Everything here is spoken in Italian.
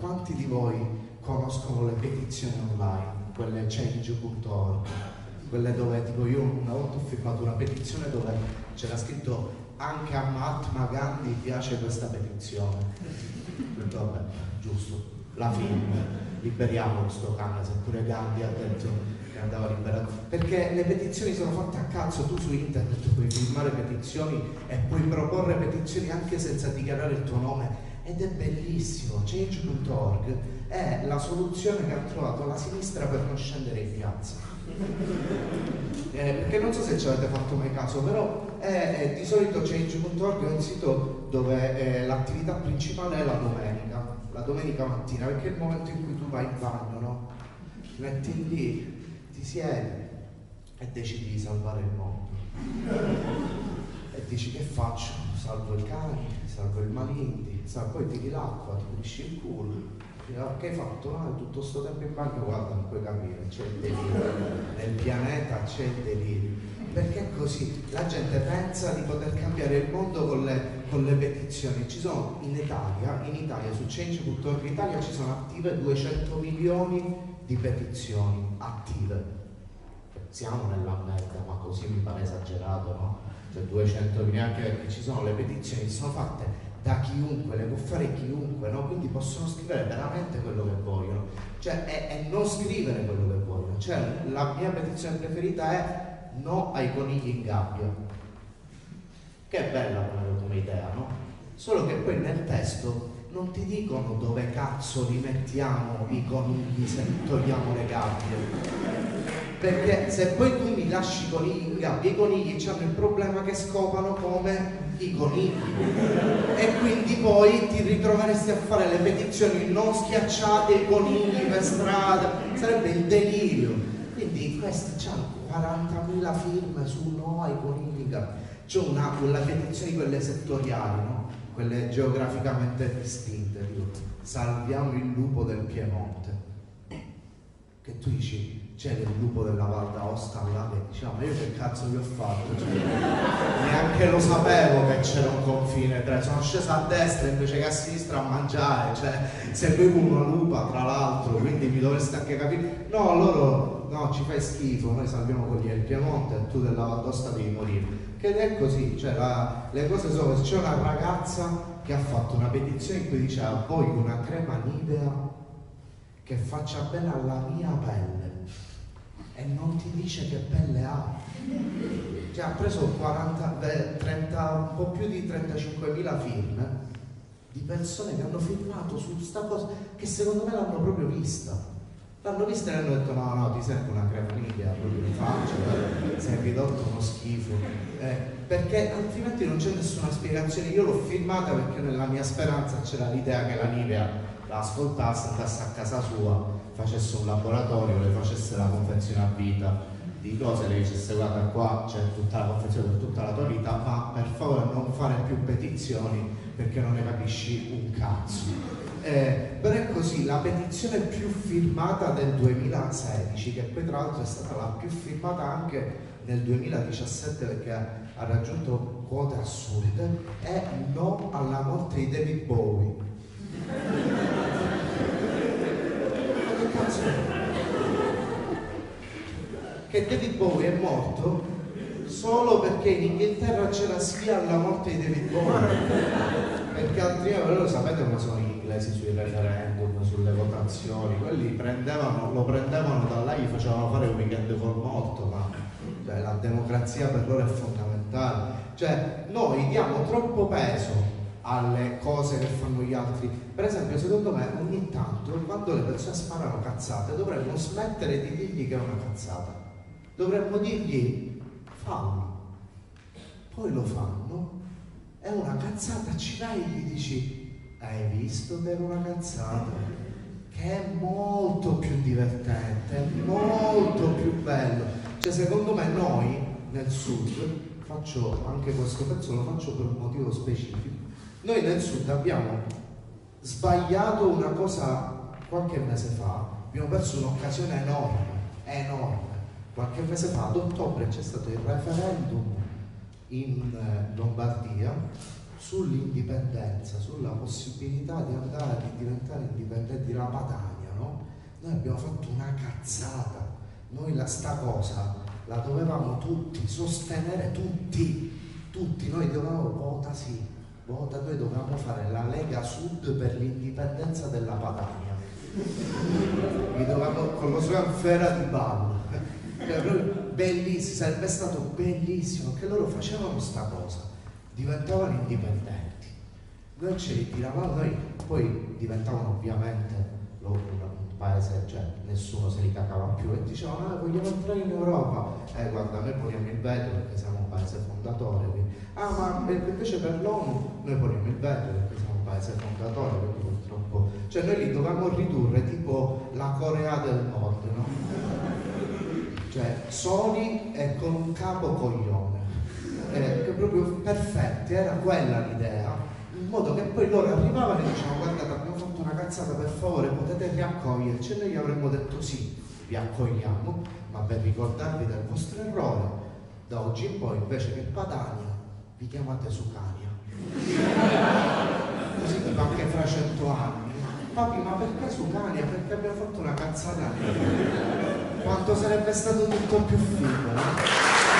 quanti di voi conoscono le petizioni online, quelle change.org, quelle dove tipo io una volta ho firmato una petizione dove c'era scritto anche a Mahatma Gandhi piace questa petizione. Vabbè, giusto, la firmo, liberiamo questo cane, seppure Gandhi ha detto che andava liberato. Perché le petizioni sono fatte a cazzo, tu su internet puoi firmare petizioni e puoi proporre petizioni anche senza dichiarare il tuo nome ed è bellissimo. Change.org è la soluzione che ha trovato la sinistra per non scendere in piazza. Eh, perché non so se ci avete fatto mai caso, però è, è, di solito Change.org è un sito dove eh, l'attività principale è la domenica, la domenica mattina, perché è il momento in cui tu vai in bagno, no? Ti metti lì, ti siedi e decidi di salvare il mondo. E dici che faccio? Salvo i cani, salvo il malinti, salvo, poi tiri l'acqua, ti pulisci il culo che hai fatto? No, tutto questo tempo in banca, guarda, non puoi capire, c'è il delirio, nel pianeta c'è il delirio. Perché così? La gente pensa di poter cambiare il mondo con le, con le petizioni. Ci sono in Italia, in Italia, su Change.org Italia ci sono attive 200 milioni di petizioni attive. Siamo nella merda, ma così mi pare esagerato, no? Cioè 200 milioni, anche perché ci sono le petizioni che sono fatte da chiunque, le può fare chiunque, no? quindi possono scrivere veramente quello che vogliono, cioè è, è, non scrivere quello che vogliono, cioè la mia petizione preferita è no ai conigli in gabbia, che è bella come idea, no? Solo che poi nel testo non ti dicono dove cazzo li mettiamo i conigli se togliamo le gabbie. Perché se poi tu mi lasci i conigli in gabbia, i conigli hanno il problema che scopano come i conigli. E quindi poi ti ritroveresti a fare le petizioni non schiacciate i conigli per strada. Sarebbe il delirio. Quindi questi hanno 40.000 firme su no ai conigli c'è una, una petizione di quelle settoriali no? quelle geograficamente distinte salviamo il lupo del Piemonte che tu dici c'era il lupo della Val d'Aosta là che diceva ma io che cazzo vi ho fatto? Cioè, neanche lo sapevo che c'era un confine tra sono sceso a destra invece che a sinistra a mangiare cioè seguivo una lupa tra l'altro quindi mi dovreste anche capire. No loro no ci fai schifo noi salviamo quelli del Piemonte e tu della Val d'Aosta devi morire. Che è così cioè la, le cose sono c'è una ragazza che ha fatto una petizione in cui diceva voglio una crema nivea che faccia bene alla mia pelle e non ti dice che pelle ha. Cioè, ha preso 40, 30, un po' più di 35.000 firme di persone che hanno firmato su questa cosa che secondo me l'hanno proprio vista. L'hanno vista e hanno detto no, no, ti serve una crema nivea, proprio in faccia, sei ridotto uno schifo. Eh, perché altrimenti non c'è nessuna spiegazione. Io l'ho firmata perché nella mia speranza c'era l'idea che la Nivea la ascoltasse, andasse a casa sua facesse un laboratorio, le facesse la confezione a vita di cose, le dicesse guarda qua c'è tutta la confezione per tutta la tua vita, ma per favore non fare più petizioni perché non ne capisci un cazzo. Eh, però è così, la petizione più firmata del 2016, che poi tra l'altro è stata la più firmata anche nel 2017 perché ha raggiunto quote assurde, è no alla morte di David Bowie. Che David Bowie è morto solo perché in Inghilterra c'era la morte di David Bowie perché altrimenti loro sapete come sono gli inglesi sui referendum, sulle votazioni quelli prendevano, lo prendevano da là gli facevano fare un weekend col morto ma cioè, la democrazia per loro è fondamentale cioè noi diamo troppo peso alle cose che fanno gli altri. Per esempio, secondo me, ogni tanto, quando le persone sparano cazzate, dovremmo smettere di dirgli che è una cazzata. Dovremmo dirgli fallo. Poi lo fanno, è una cazzata, ci vai e gli dici, hai visto che era una cazzata? Che è molto più divertente, è molto più bello. Cioè, secondo me, noi nel sud, faccio anche questo pezzo, lo faccio per un motivo specifico noi nel sud abbiamo sbagliato una cosa qualche mese fa, abbiamo perso un'occasione enorme, enorme. Qualche mese fa, ad ottobre, c'è stato il referendum in eh, Lombardia sull'indipendenza, sulla possibilità di andare, di diventare indipendenti la Padania, no? Noi abbiamo fatto una cazzata, noi la sta cosa la dovevamo tutti sostenere, tutti, tutti, noi dovevamo vota sì, vota, noi dovevamo fare la Lega Sud per l'indipendenza della Padania. Dovevamo, con lo slogan Fera di Ballo. Bellissimo, sarebbe stato bellissimo che loro facevano sta cosa, diventavano indipendenti. Noi ce li tiravamo, noi poi diventavano ovviamente loro paese, cioè nessuno se li cacava più e dicevano ah, vogliamo entrare in Europa, eh guarda noi poniamo il veto perché siamo un paese fondatore, quindi, ah ma invece per l'ONU noi poniamo il veto perché siamo un paese fondatore, quindi purtroppo, cioè noi li dovevamo ridurre tipo la Corea del Nord, no? Cioè soli e con capo coglione, eh, proprio perfetti, era quella l'idea, in modo che poi loro arrivavano e dicevano guardate abbiamo fatto una cazzata per favore potete riaccoglierci e noi gli avremmo detto sì vi accogliamo ma per ricordarvi del vostro errore da oggi in poi invece che Padania vi chiamate Sucaria così tipo anche fra cento anni papi ma perché Sucaria? perché abbiamo fatto una cazzata quanto sarebbe stato tutto più figo no?